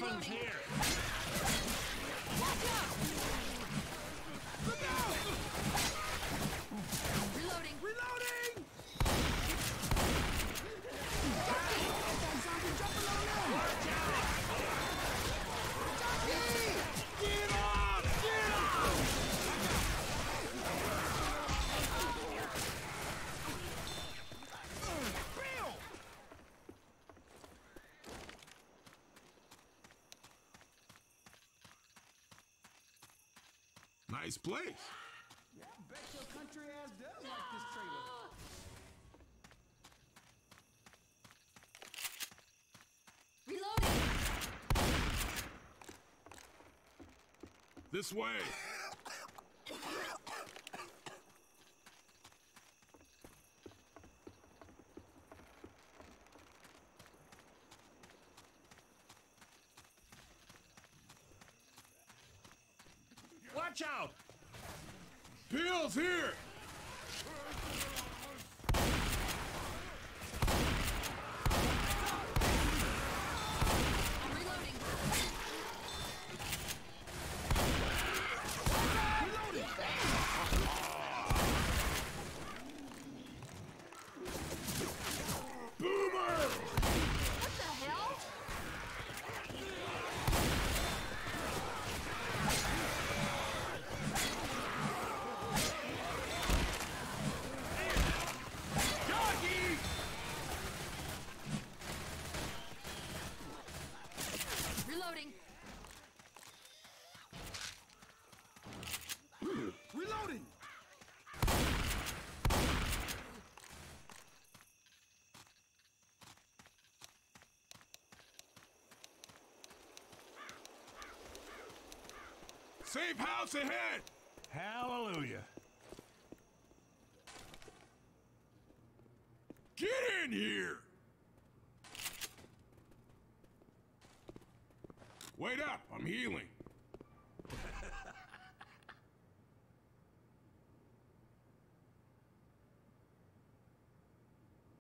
Weapons here! Nice place. Yeah, I bet your country ass does like this trailer. Reloading! This way. Watch out! Pills here. I'm reloading! Boomer. What the hell? Doggy. Reloading! Reloading! Safe house ahead. Hallelujah. Get in here. Wait up. I'm healing.